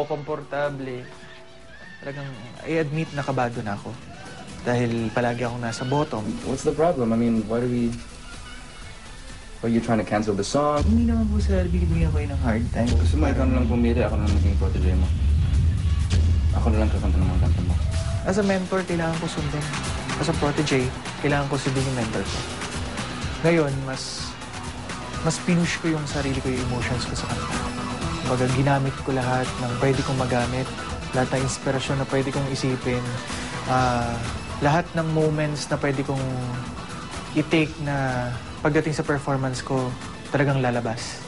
o komportable. Talagang, I admit na kabado na ako. Dahil palagi akong nasa bottom. What's the problem? I mean, why do we... Are you trying to cancel the song? Hindi naman po sir, binibigyan ko kayo ng hard time. Gusto mo ikaw lang pumili, ako na lang maging protege mo. Ako na lang kakanta ng mga kanta mo. As a mentor, kailangan ko sundin. As a protege, kailangan ko sundin yung mentor ko. Ngayon, mas mas pinush ko yung sarili ko, yung emotions ko sa kanta. Kumbaga, ginamit ko lahat ng pwede kong magamit, lahat ng inspirasyon na pwede kong isipin, ah, lahat ng moments na pwede kong i-take na pagdating sa performance ko, talagang lalabas.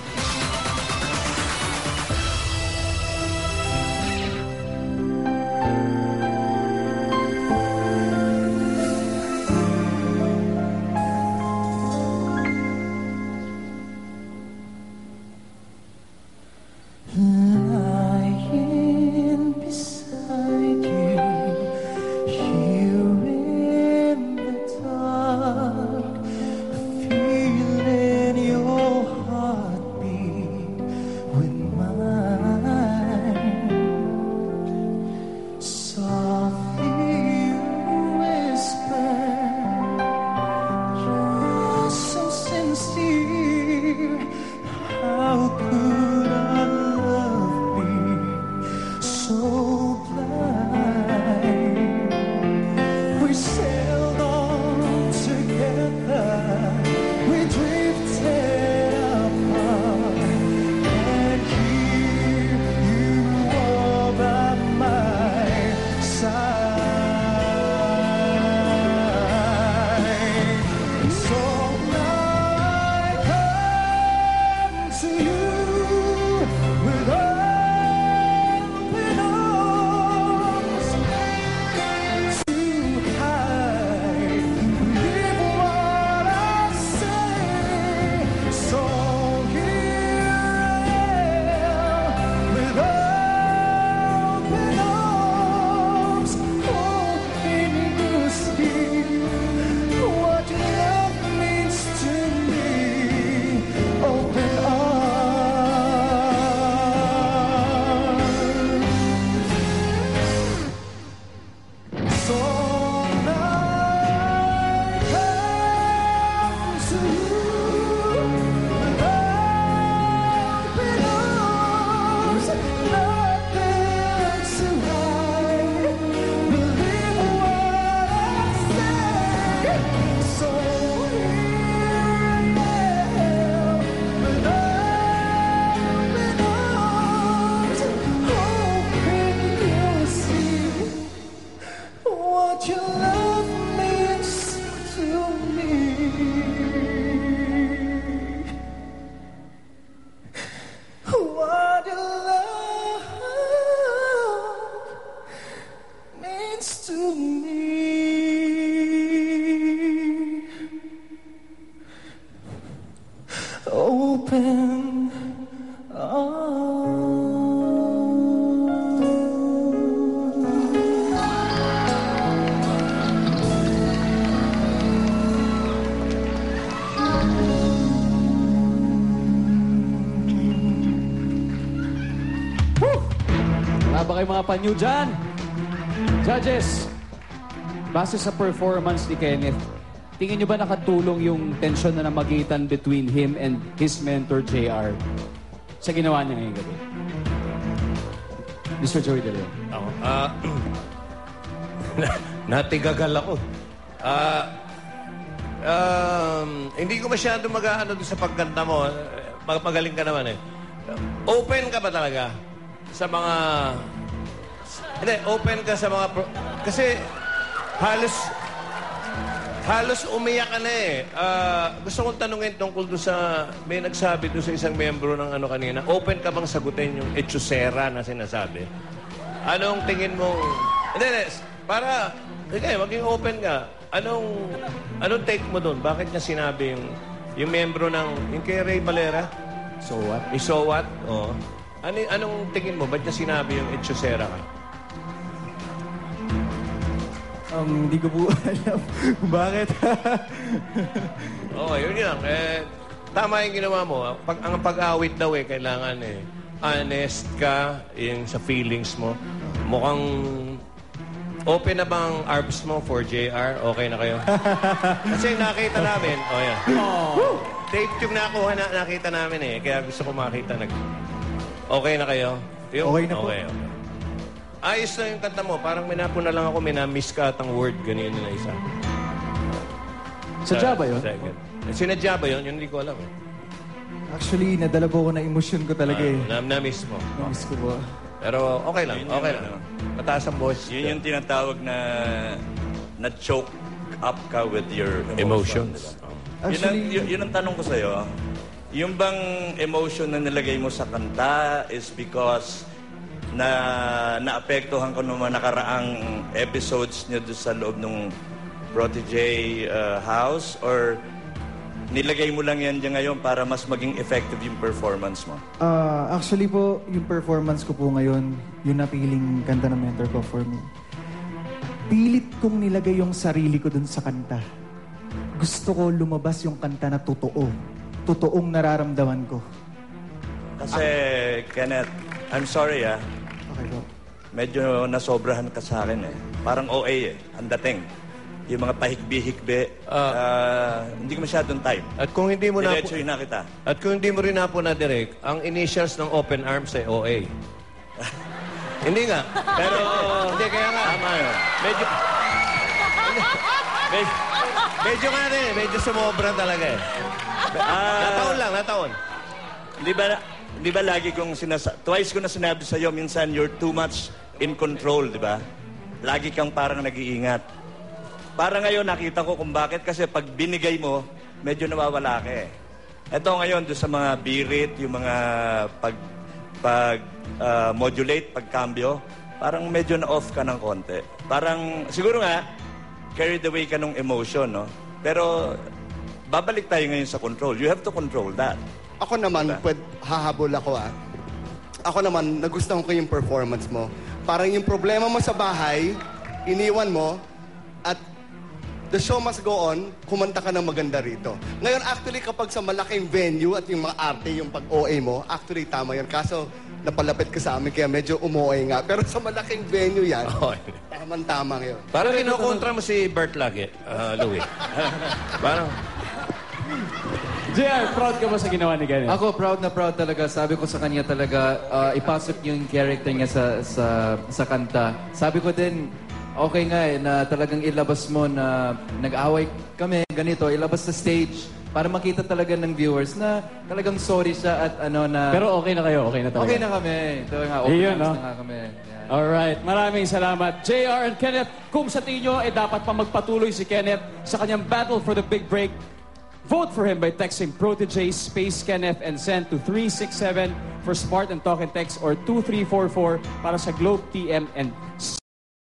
Open arms. Ba kayong mga panyo dyan? Judges, base sa performance ni Kenneth, tingin nyo ba nakatulong yung tension na namagitan between him and his mentor, JR, sa ginawa niya ngayong gabi? Mr. Joey De Leon. Ako, ah, na- natigagal ako. Ah, um, hindi ko masyado mag-ano sa pagkanta mo. Mag magaling ka naman eh. Open ka ba talaga sa mga... Hindi, open ka sa mga... pro- Kasi halos... Halos umiyak ka na eh. Ah, gusto kong tanungin tungkol doon sa... May nagsabi doon sa isang membro ng ano kanina. Open ka bang sagutin yung echusera na sinasabi? Anong tingin mo... Hindi, hindi. Para... Sige, maging open ka. Anong... Anong take mo doon? Bakit niya sinabi yung... Yung membro ng... Yung kay Ray Valera? So what? Yung so what? Oo. Ano, anong tingin mo? Ba't niya sinabi yung echusera ka? Um, hindi ko po alam kung bakit. Oo, yun lang. Eh, tama yung ginawa mo. Pag, ang pag-awit daw eh, kailangan eh. honest ka yung sa feelings mo. Mukhang open na bang arms mo for JR? Okay na kayo? Kasi nakita namin, oh yan. Tape yung nakuha na nakita namin eh. Kaya gusto ko makita. Nag... Okay na kayo? Yung, Okay na po. Okay, okay. Ayos na yung kanta mo. Parang minapo na lang ako, minamiss ka atang word. Ganyan na isa. Sadya ba yun? Second. Eh, Sinadya ba yun? Yun hindi ko alam. Eh. Actually, nadala po ko na emotion ko talaga eh. Ah, na, na-miss mo. Namiss ko po. Pero okay lang, Yun okay lang. ano. Mataas ang boss. Yun yung tinatawag na na-choke up ka with your Emotions. emotions. Yun, ang, Actually, yun, yun ang tanong ko sa'yo. Yung bang emotion na nilagay mo sa kanta is because na naapektuhan ko ng mga nakaraang episodes niyo doon sa loob ng Protege uh, house or nilagay mo lang yan dyan ngayon para mas maging effective yung performance mo? Ah, actually po, yung performance ko po ngayon, yung napiling kanta ng mentor ko for me. Pilit kong nilagay yung sarili ko dun sa kanta. Gusto ko lumabas yung kanta na totoo. Totoong nararamdaman ko. Kasi, Kenneth, I'm sorry ah. Medyo nasobrahan ka sa akin eh. Parang OA eh, ang dating. Yung mga pahikbi-hikbi, ah, hindi ko masyadong type. At kung hindi mo na Diretso na kita. at kung hindi mo rin na po na direct, ang initials ng open arms ay OA. hindi nga. Pero hindi kaya nga. Tama yun. Medyo medyo, medyo nga rin, medyo sumobra talaga eh. Ah, Nataon lang, nataon. Di ba, di ba lagi kong sinasa... Twice ko na sinabi sa'yo, minsan you're too much in control, di ba? Lagi kang parang nag-iingat. Para ngayon, nakita ko kung bakit. Kasi pag binigay mo, medyo nawawala ka eh. Ito ngayon, doon sa mga birit, yung mga pag, pag ah, modulate, pagkambyo, parang medyo na-off ka ng konti. Parang, siguro nga, carried away ka ng emotion, no? Pero, babalik tayo ngayon sa control. You have to control that. Ako naman, pwed, hahabol ako ah. Ako naman, nagustuhan ko yung performance mo. Parang yung problema mo sa bahay, iniwan mo, at the show must go on, kumanta ka ng maganda rito. Ngayon, actually, kapag sa malaking venue at yung mga arte, yung pag-OA mo, actually, tama yun. Kaso, napalapit ka sa amin, kaya medyo umu-OA nga. Pero sa malaking venue yan, Okay. tamang-tama yun. Parang kinukontra mo si Bert lagi, ah, Louie. Parang, JR, proud ka ba sa ginawa ni Kenneth? Ako, proud na proud talaga. Sabi ko sa kanya talaga, uh, ipasok yung character niya sa, sa, sa kanta. Sabi ko din, okay nga eh, na talagang ilabas mo na nag-away kami, ganito, ilabas sa stage para makita talaga ng viewers na talagang sorry siya at ano na... Pero okay na kayo, okay na talaga. okay na kami. Ito nga, open Iyon, no? na nga kami. Yan. Alright, maraming salamat. JR and Kenneth, kung sa tingin nyo, eh dapat pa magpatuloy si Kenneth sa kanyang battle for the big break, vote for him by texting Protege Space Kenneth and send to 367 for Smart and Talk and Text or 2344 para sa Globe TM and